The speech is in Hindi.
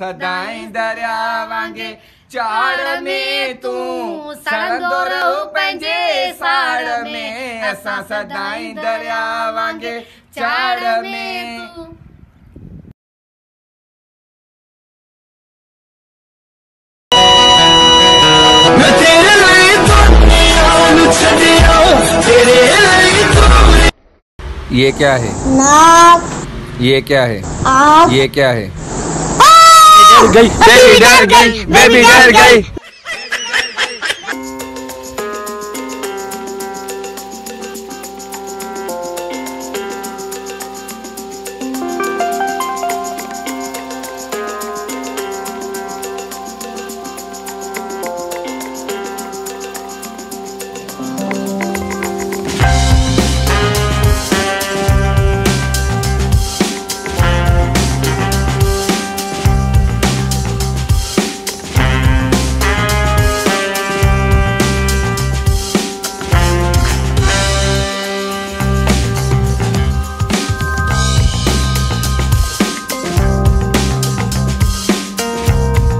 सदाई दरिया वांगे चाड़ में तू सड़ंदो पंजे साड़ में असां सदाई दरिया वांगे चाड़ में ये क्या है? नाक। ये क्या है? आप ये क्या है? गई बेबी डर गई बेबी डर गई